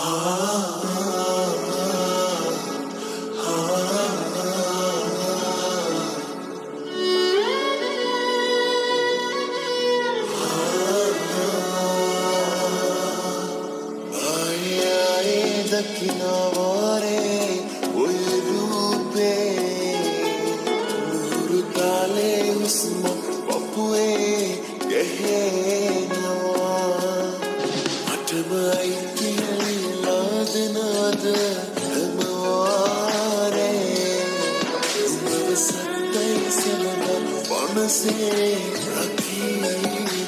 Oh. से मदद कौन से रखी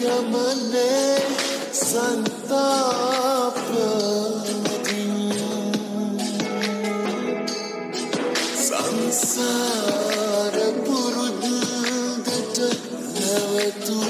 ගමනේ සන්තාපමතින් සංසාර පුරුදුදට නැවතුූ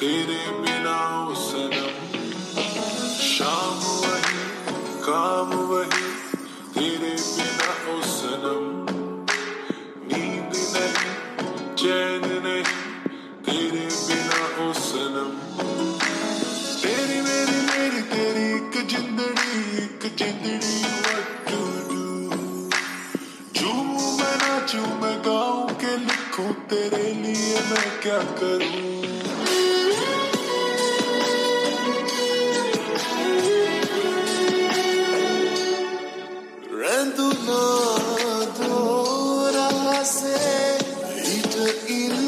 तेरे बिना सनम। शाम वही, काम वही, तेरे बिना सनम। नींद नहीं, चैन नहीं, तेरे बिना सनम। तेरी मेरी मेरी, तेरी एक जिंदड़ी एक जिंदड़ी मैं गाऊं के लिखूं, तेरे लिए मैं क्या करूँ? in